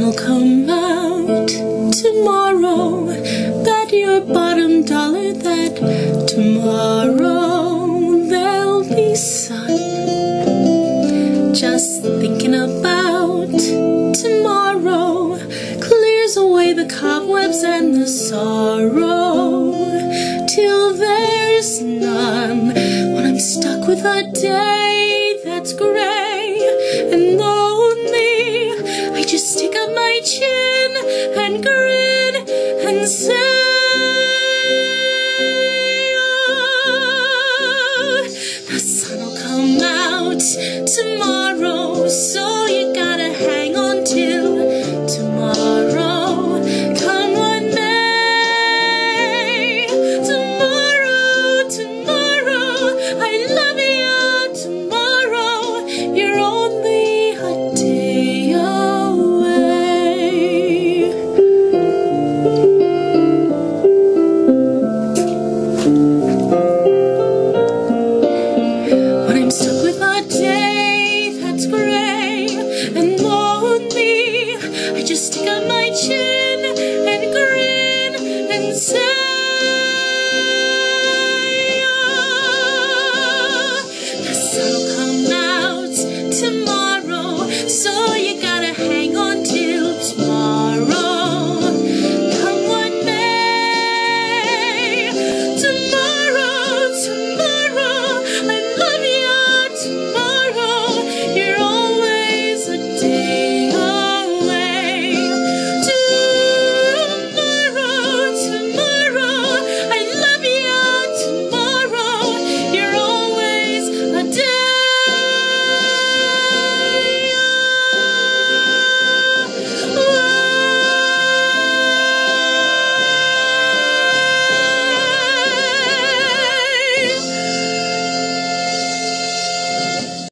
sun'll come out tomorrow. Bet your bottom dollar that tomorrow there'll be sun. Just thinking about tomorrow clears away the cobwebs and the sorrow till there's none. When I'm stuck with a day that's gray and and say, oh, The sun'll come out tomorrow. I just stick up my chin and grin and say.